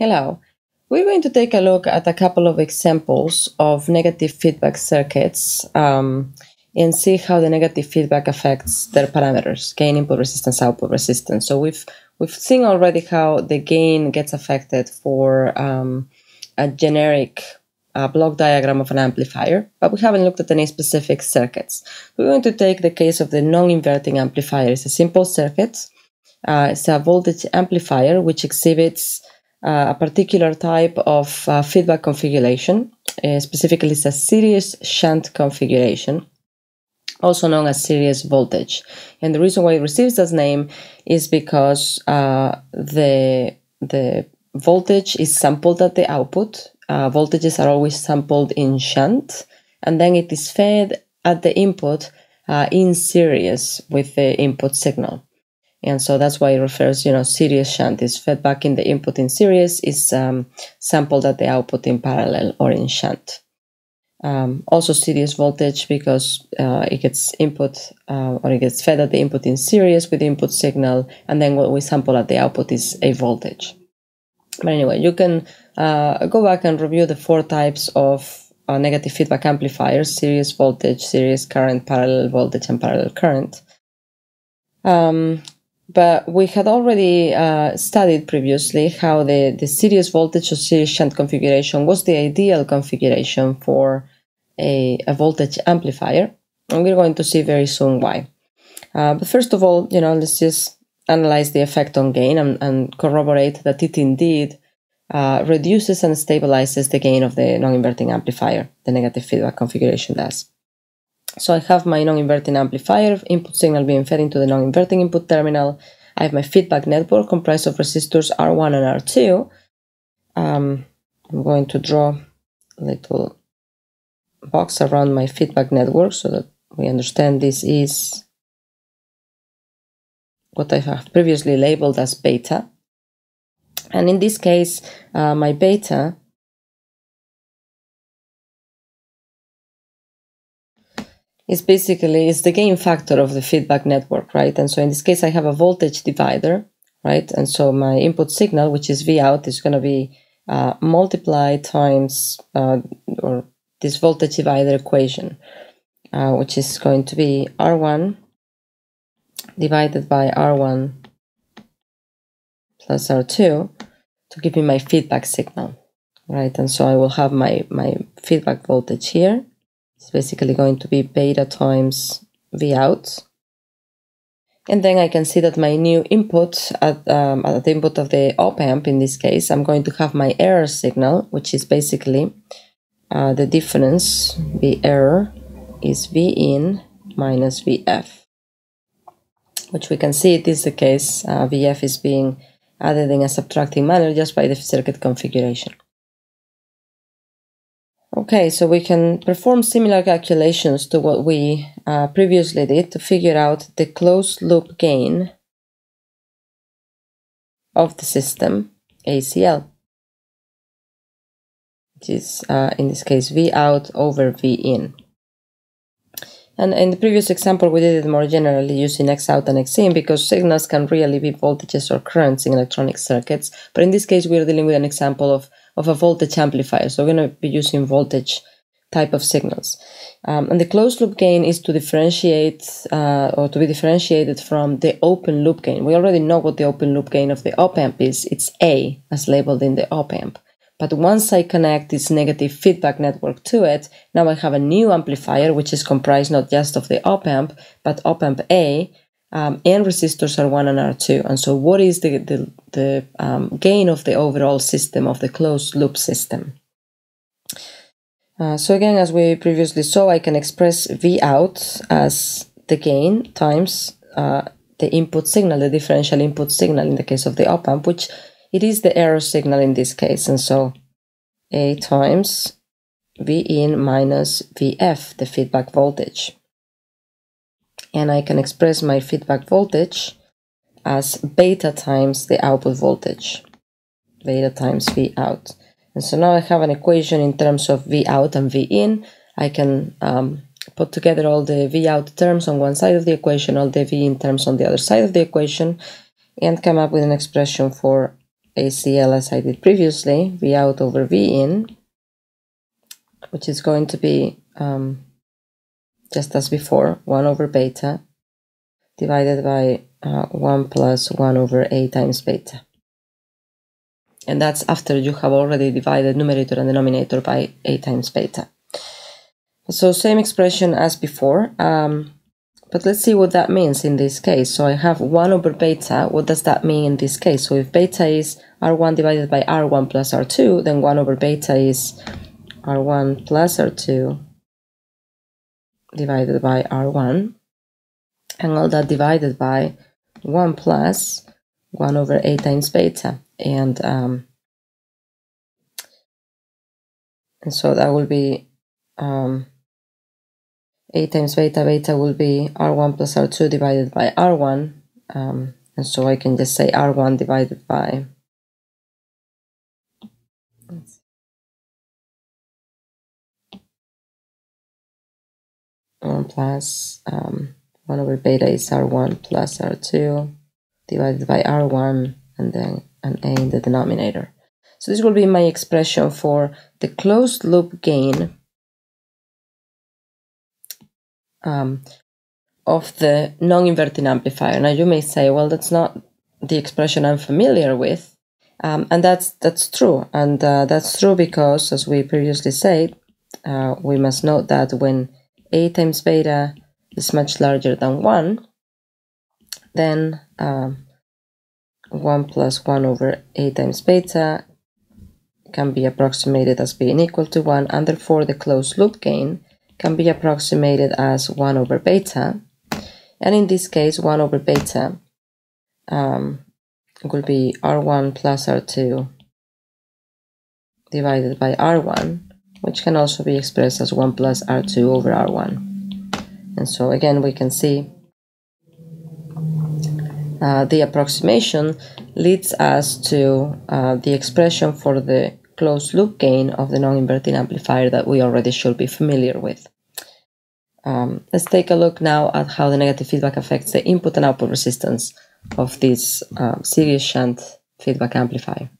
Hello. We're going to take a look at a couple of examples of negative feedback circuits um, and see how the negative feedback affects their parameters, gain input resistance, output resistance. So we've we've seen already how the gain gets affected for um, a generic uh, block diagram of an amplifier, but we haven't looked at any specific circuits. We're going to take the case of the non-inverting amplifier. It's a simple circuit. Uh, it's a voltage amplifier which exhibits a particular type of uh, feedback configuration. Uh, specifically, it's a series shunt configuration, also known as series voltage. And the reason why it receives that name is because the the voltage is sampled at the output. voltages are always sampled in shunt, and then it is fed at the input in series with the input signal. And so that's why it refers, you know, series shunt is fed back in the input in series, is um, sampled at the output in parallel or in shunt. Um, also series voltage because uh, it gets input uh, or it gets fed at the input in series with input signal, and then what we sample at the output is a voltage. But anyway, you can uh, go back and review the four types of uh, negative feedback amplifiers: series voltage, series current, parallel voltage, and parallel current. Um, but we had already uh, studied previously how the, the series voltage shunt configuration was the ideal configuration for a, a voltage amplifier. And we're going to see very soon why. Uh, but first of all, you know, let's just analyze the effect on gain and, and corroborate that it indeed uh, reduces and stabilizes the gain of the non-inverting amplifier, the negative feedback configuration does. So I have my non-inverting amplifier, input signal being fed into the non-inverting input terminal. I have my feedback network comprised of resistors R1 and R2. Um, I'm going to draw a little box around my feedback network so that we understand this is what I have previously labeled as beta. And in this case, uh, my beta is basically is the gain factor of the feedback network, right? And so in this case, I have a voltage divider, right? And so my input signal, which is V out, is going to be uh, multiplied times uh, or this voltage divider equation, uh, which is going to be R1 divided by R1 plus R2 to give me my feedback signal, right? And so I will have my, my feedback voltage here it's basically going to be beta times V out. And then I can see that my new input at, um, at the input of the op amp, in this case, I'm going to have my error signal, which is basically uh, the difference, the error is V in minus VF, which we can see it is the case. Uh, VF is being added in a subtracting manner just by the circuit configuration. Okay, so we can perform similar calculations to what we uh, previously did to figure out the closed loop gain of the system ACL, which is uh, in this case V out over V in. And in the previous example, we did it more generally using X out and X in because signals can really be voltages or currents in electronic circuits. But in this case, we're dealing with an example of of a voltage amplifier. So we're going to be using voltage type of signals. Um, and the closed loop gain is to differentiate uh, or to be differentiated from the open loop gain. We already know what the open loop gain of the op amp is. It's A as labeled in the op amp. But once I connect this negative feedback network to it, now I have a new amplifier which is comprised not just of the op amp, but op amp A, um, and resistors R1 and R2. And so, what is the, the, the um, gain of the overall system, of the closed loop system? Uh, so, again, as we previously saw, I can express V out as the gain times uh, the input signal, the differential input signal in the case of the op amp, which it is the error signal in this case. And so, A times V in minus VF, the feedback voltage and I can express my feedback voltage as beta times the output voltage, beta times V out. And so now I have an equation in terms of V out and V in. I can um, put together all the V out terms on one side of the equation, all the V in terms on the other side of the equation, and come up with an expression for ACL as I did previously, V out over V in, which is going to be um, just as before, 1 over beta divided by uh, 1 plus 1 over a times beta. And that's after you have already divided numerator and denominator by a times beta. So same expression as before, um, but let's see what that means in this case. So I have 1 over beta. What does that mean in this case? So if beta is r1 divided by r1 plus r2, then 1 over beta is r1 plus r2 divided by r1 and all that divided by 1 plus 1 over a times beta. And um, and so that will be um, a times beta beta will be r1 plus r2 divided by r1 um, and so I can just say r1 divided by 1 plus um, 1 over beta is r1 plus r2 divided by r1 and then an a in the denominator. So this will be my expression for the closed loop gain um, of the non-inverting amplifier. Now you may say, well, that's not the expression I'm familiar with. Um, and that's that's true, and uh, that's true because, as we previously said, uh, we must note that when a times beta is much larger than 1, then um, 1 plus 1 over a times beta can be approximated as being equal to 1, and therefore the closed loop gain can be approximated as 1 over beta. And in this case, 1 over beta um, will be r1 plus r2 divided by r1 which can also be expressed as 1 plus r2 over r1. And so again, we can see uh, the approximation leads us to uh, the expression for the closed loop gain of the non-inverting amplifier that we already should be familiar with. Um, let's take a look now at how the negative feedback affects the input and output resistance of this uh, series shunt feedback amplifier.